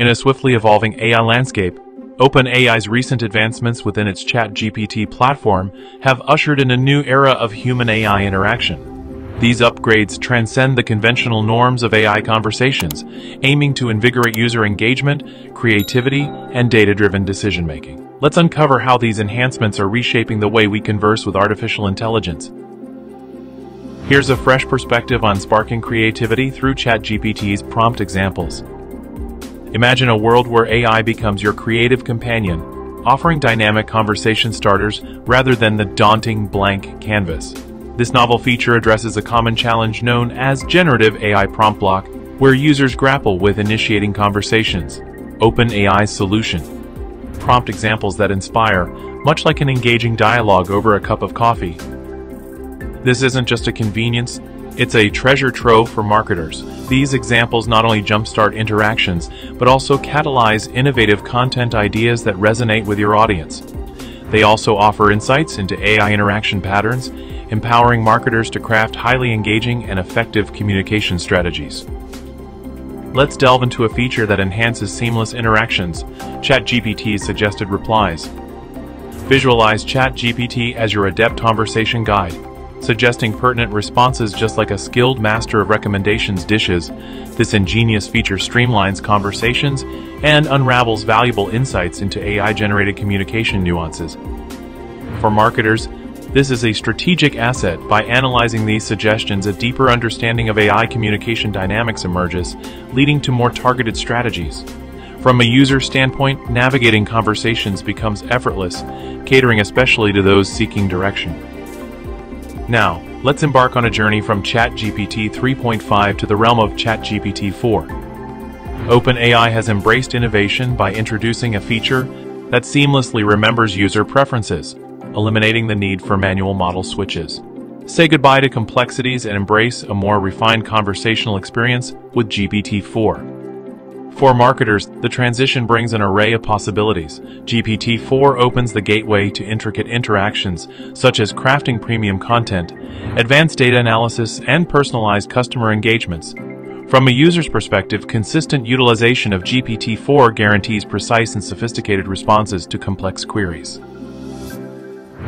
In a swiftly evolving AI landscape, OpenAI's recent advancements within its ChatGPT platform have ushered in a new era of human-AI interaction. These upgrades transcend the conventional norms of AI conversations, aiming to invigorate user engagement, creativity, and data-driven decision-making. Let's uncover how these enhancements are reshaping the way we converse with artificial intelligence. Here's a fresh perspective on sparking creativity through ChatGPT's prompt examples. Imagine a world where AI becomes your creative companion, offering dynamic conversation starters rather than the daunting blank canvas. This novel feature addresses a common challenge known as generative AI prompt block, where users grapple with initiating conversations. OpenAI's solution. Prompt examples that inspire, much like an engaging dialogue over a cup of coffee. This isn't just a convenience, it's a treasure trove for marketers. These examples not only jumpstart interactions, but also catalyze innovative content ideas that resonate with your audience. They also offer insights into AI interaction patterns, empowering marketers to craft highly engaging and effective communication strategies. Let's delve into a feature that enhances seamless interactions, ChatGPT's suggested replies. Visualize ChatGPT as your adept conversation guide suggesting pertinent responses just like a skilled master of recommendations dishes. This ingenious feature streamlines conversations and unravels valuable insights into AI-generated communication nuances. For marketers, this is a strategic asset. By analyzing these suggestions, a deeper understanding of AI communication dynamics emerges, leading to more targeted strategies. From a user standpoint, navigating conversations becomes effortless, catering especially to those seeking direction. Now, let's embark on a journey from ChatGPT 3.5 to the realm of ChatGPT 4. OpenAI has embraced innovation by introducing a feature that seamlessly remembers user preferences, eliminating the need for manual model switches. Say goodbye to complexities and embrace a more refined conversational experience with GPT-4. For marketers, the transition brings an array of possibilities. GPT-4 opens the gateway to intricate interactions, such as crafting premium content, advanced data analysis, and personalized customer engagements. From a user's perspective, consistent utilization of GPT-4 guarantees precise and sophisticated responses to complex queries.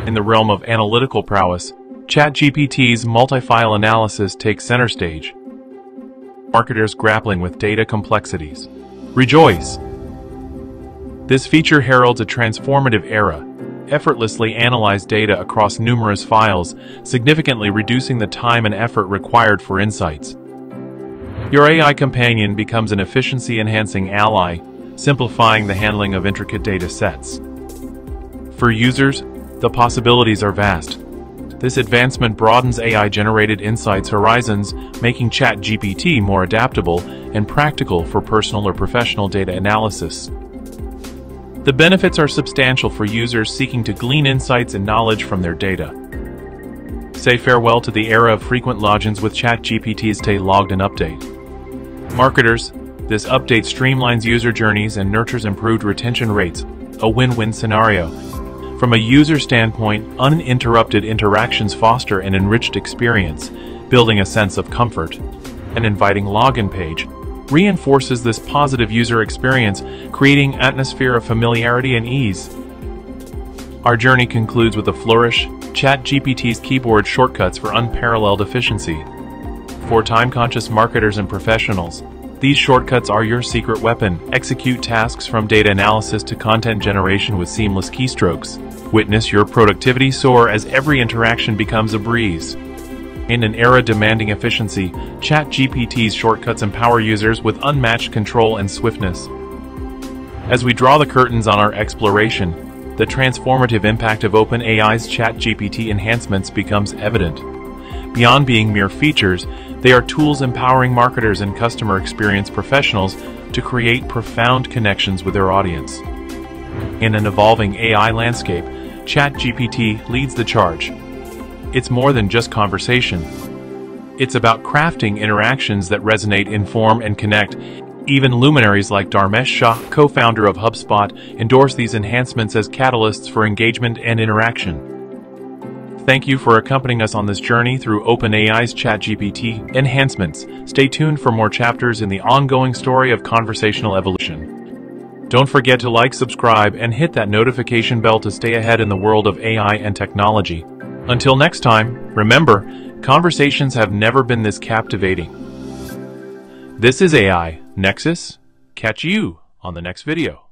In the realm of analytical prowess, ChatGPT's multi-file analysis takes center stage, marketers grappling with data complexities. Rejoice! This feature heralds a transformative era, effortlessly analyze data across numerous files, significantly reducing the time and effort required for insights. Your AI companion becomes an efficiency-enhancing ally, simplifying the handling of intricate data sets. For users, the possibilities are vast. This advancement broadens AI-generated insights horizons, making ChatGPT more adaptable and practical for personal or professional data analysis. The benefits are substantial for users seeking to glean insights and knowledge from their data. Say farewell to the era of frequent logins with ChatGPT's Stay Logged In update. Marketers, this update streamlines user journeys and nurtures improved retention rates, a win-win scenario. From a user standpoint, uninterrupted interactions foster an enriched experience, building a sense of comfort. An inviting login page reinforces this positive user experience, creating atmosphere of familiarity and ease. Our journey concludes with a flourish, ChatGPT's keyboard shortcuts for unparalleled efficiency. For time-conscious marketers and professionals, these shortcuts are your secret weapon. Execute tasks from data analysis to content generation with seamless keystrokes. Witness your productivity soar as every interaction becomes a breeze. In an era demanding efficiency, ChatGPT's shortcuts empower users with unmatched control and swiftness. As we draw the curtains on our exploration, the transformative impact of OpenAI's ChatGPT enhancements becomes evident. Beyond being mere features, they are tools empowering marketers and customer experience professionals to create profound connections with their audience. In an evolving AI landscape, ChatGPT leads the charge. It's more than just conversation. It's about crafting interactions that resonate, inform, and connect. Even luminaries like Dharmesh Shah, co-founder of HubSpot, endorse these enhancements as catalysts for engagement and interaction. Thank you for accompanying us on this journey through OpenAI's ChatGPT enhancements. Stay tuned for more chapters in the ongoing story of conversational evolution. Don't forget to like, subscribe, and hit that notification bell to stay ahead in the world of AI and technology. Until next time, remember, conversations have never been this captivating. This is AI Nexus. Catch you on the next video.